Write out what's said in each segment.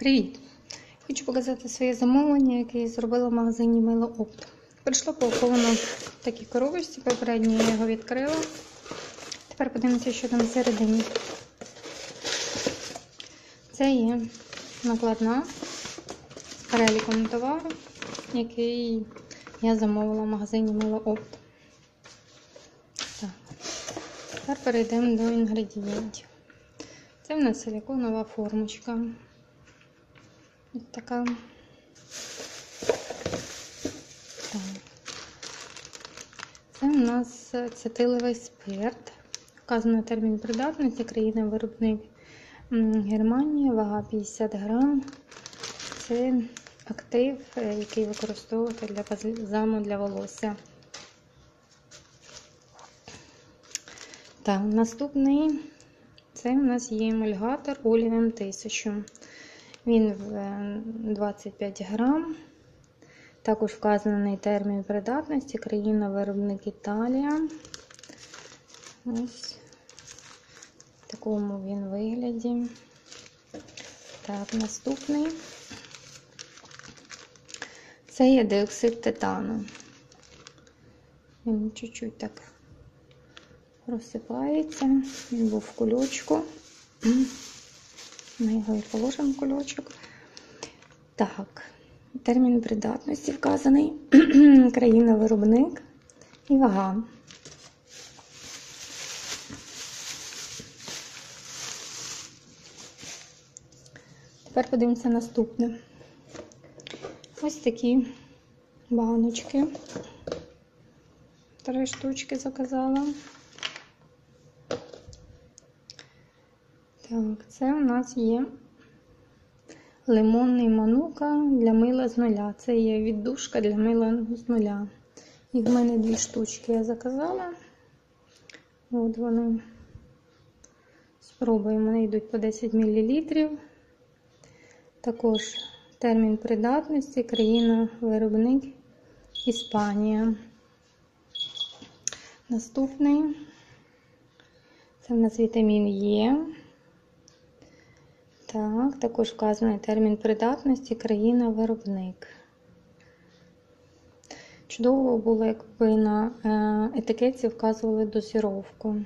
Привіт! Хочу показати своє замовлення, яке я зробила в магазині Мило Опт. Прийшло упаковано в такій коробочці, попередньо я його відкрила. Тепер подивимося, що там всередині. Це є накладна з переліком товару, який я замовила в магазині Мило Опт. Тепер перейдемо до інгредієнтів. Це в нас силиконова формочка. Ось така. Так. Це у нас цетиловий спирт. Вказано термін придатності, країна-виробник Германія, вага 50 грам. Це актив, який використовується для бальзаму для волосся. Так, наступний це у нас є емульгатор Олівем 1000. Він в 25 грам. Також вказаний термін придатності, країна-виробник Італія. Ось в такому він вигляді. Так, наступний. Це є диоксид титану. Він чуть-чуть так розсипається. Він був в кульочку. Ми його і положимо кульочок. Так, термін придатності вказаний. Країна-виробник і вага. Тепер подивимося наступне. Ось такі баночки. Три штучки заказала. Так, це у нас є лимонний манука для мила з нуля. Це є віддушка для мила з нуля. І в мене дві штучки я заказала. От вони. Спробуємо, вони йдуть по 10 мл. Також термін придатності, країна-виробник Іспанія. Наступний це в нас вітамін Є. Так, також вказаний термін придатності, країна-виробник. Чудово було, якби на етикетці вказували дозіровку.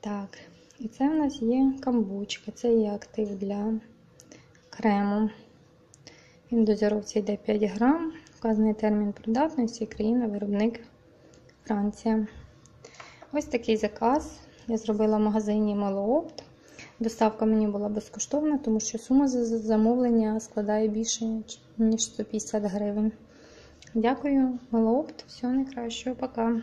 Так, і це в нас є камбучка, це є актив для крему. Він в дозіровці йде 5 грам, вказаний термін придатності, країна-виробник Франція. Ось такий заказ. Я зробила в магазині Малоопт. Доставка мені була безкоштовна, тому що сума за замовлення складає більше, ніж 150 гривень. Дякую, Малоопт. Всього найкращого, пока.